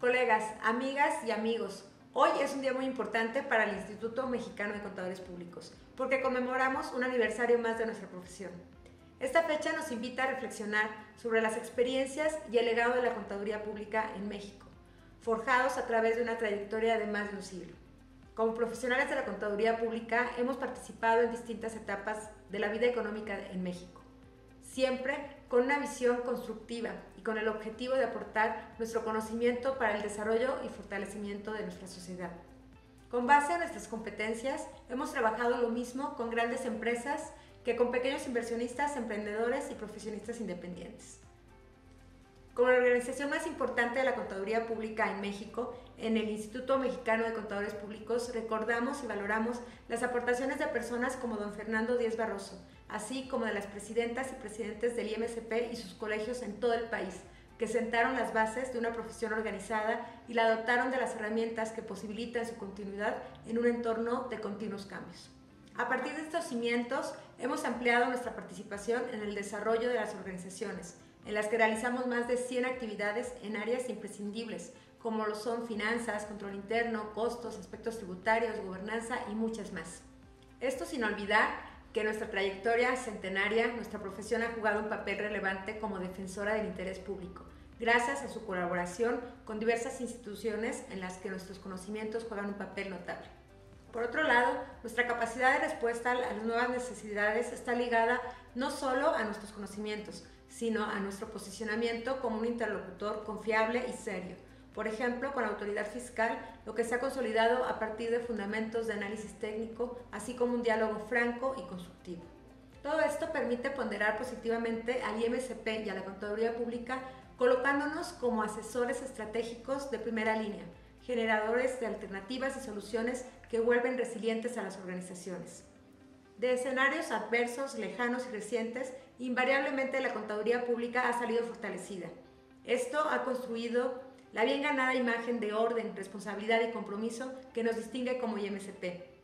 Colegas, amigas y amigos, hoy es un día muy importante para el Instituto Mexicano de Contadores Públicos, porque conmemoramos un aniversario más de nuestra profesión. Esta fecha nos invita a reflexionar sobre las experiencias y el legado de la contaduría pública en México, forjados a través de una trayectoria de más de un siglo. Como profesionales de la contaduría pública hemos participado en distintas etapas de la vida económica en México siempre con una visión constructiva y con el objetivo de aportar nuestro conocimiento para el desarrollo y fortalecimiento de nuestra sociedad. Con base en nuestras competencias, hemos trabajado lo mismo con grandes empresas que con pequeños inversionistas, emprendedores y profesionistas independientes. Como la organización más importante de la contaduría pública en México, en el Instituto Mexicano de Contadores Públicos recordamos y valoramos las aportaciones de personas como don Fernando Díez Barroso, así como de las presidentas y presidentes del IMSP y sus colegios en todo el país, que sentaron las bases de una profesión organizada y la dotaron de las herramientas que posibilitan su continuidad en un entorno de continuos cambios. A partir de estos cimientos, hemos ampliado nuestra participación en el desarrollo de las organizaciones, en las que realizamos más de 100 actividades en áreas imprescindibles, como lo son finanzas, control interno, costos, aspectos tributarios, gobernanza y muchas más. Esto sin olvidar que nuestra trayectoria centenaria, nuestra profesión ha jugado un papel relevante como defensora del interés público, gracias a su colaboración con diversas instituciones en las que nuestros conocimientos juegan un papel notable. Por otro lado, nuestra capacidad de respuesta a las nuevas necesidades está ligada no solo a nuestros conocimientos, sino a nuestro posicionamiento como un interlocutor confiable y serio. Por ejemplo, con la autoridad fiscal, lo que se ha consolidado a partir de fundamentos de análisis técnico, así como un diálogo franco y constructivo. Todo esto permite ponderar positivamente al IMSP y a la Contaduría Pública, colocándonos como asesores estratégicos de primera línea, generadores de alternativas y soluciones que vuelven resilientes a las organizaciones. De escenarios adversos, lejanos y recientes, invariablemente la contaduría pública ha salido fortalecida. Esto ha construido la bien ganada imagen de orden, responsabilidad y compromiso que nos distingue como IMSP.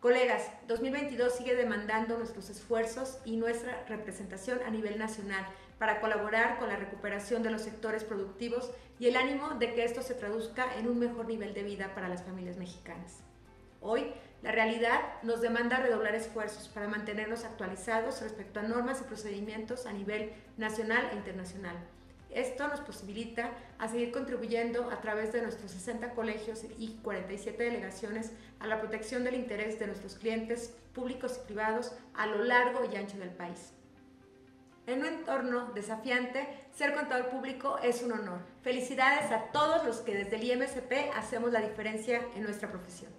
Colegas, 2022 sigue demandando nuestros esfuerzos y nuestra representación a nivel nacional para colaborar con la recuperación de los sectores productivos y el ánimo de que esto se traduzca en un mejor nivel de vida para las familias mexicanas. Hoy, la realidad nos demanda redoblar esfuerzos para mantenernos actualizados respecto a normas y procedimientos a nivel nacional e internacional. Esto nos posibilita a seguir contribuyendo a través de nuestros 60 colegios y 47 delegaciones a la protección del interés de nuestros clientes públicos y privados a lo largo y ancho del país. En un entorno desafiante, ser contador público es un honor. Felicidades a todos los que desde el IMSP hacemos la diferencia en nuestra profesión.